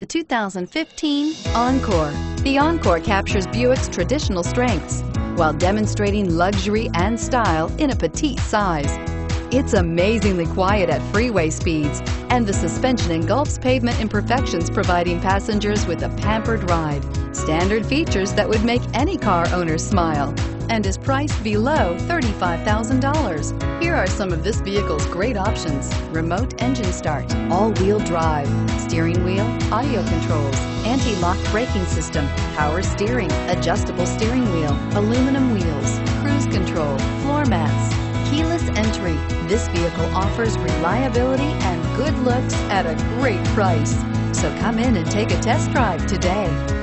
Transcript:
The 2015 Encore. The Encore captures Buick's traditional strengths while demonstrating luxury and style in a petite size. It's amazingly quiet at freeway speeds, and the suspension engulfs pavement imperfections, providing passengers with a pampered ride. Standard features that would make any car owner smile and is priced below $35,000. Here are some of this vehicle's great options. Remote engine start, all-wheel drive, steering wheel, audio controls, anti-lock braking system, power steering, adjustable steering wheel, aluminum wheels, cruise control, floor mats, keyless entry. This vehicle offers reliability and good looks at a great price. So come in and take a test drive today.